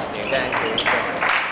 สังเก